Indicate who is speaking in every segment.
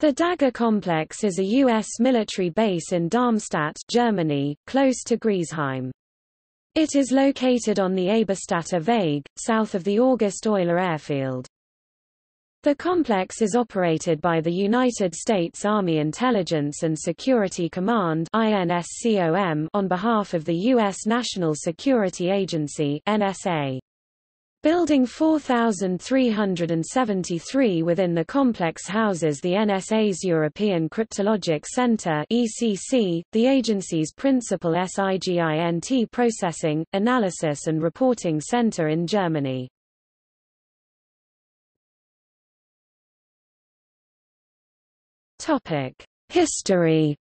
Speaker 1: The Dagger complex is a U.S. military base in Darmstadt, Germany, close to Griesheim. It is located on the Eberstädter Weg, south of the August Euler Airfield. The complex is operated by the United States Army Intelligence and Security Command on behalf of the U.S. National Security Agency NSA. Building 4373 within the complex houses the NSA's European Cryptologic Center ECC, the agency's principal SIGINT processing, analysis and reporting center in Germany. History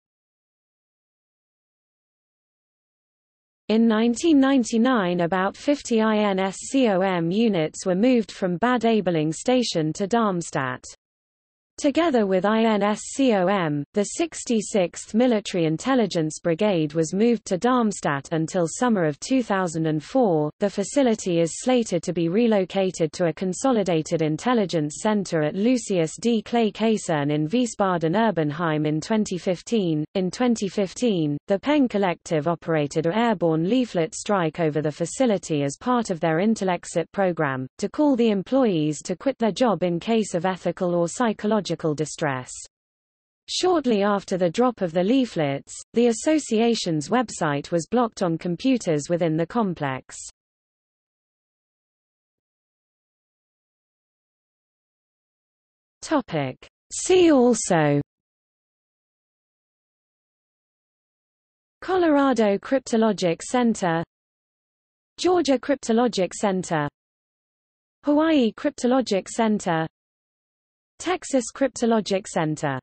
Speaker 1: In 1999 about 50 INSCOM units were moved from Bad Aibling station to Darmstadt. Together with INSCOM, the 66th Military Intelligence Brigade was moved to Darmstadt until summer of 2004. The facility is slated to be relocated to a consolidated intelligence center at Lucius D. Clay Kaserne in Wiesbaden-Erbenheim in 2015. In 2015, the Peng Collective operated a airborne leaflet strike over the facility as part of their Intellexit program, to call the employees to quit their job in case of ethical or psychological psychological distress. Shortly after the drop of the leaflets, the association's website was blocked on computers within the complex. Topic. See also Colorado Cryptologic Center Georgia Cryptologic Center Hawaii Cryptologic Center Texas Cryptologic Center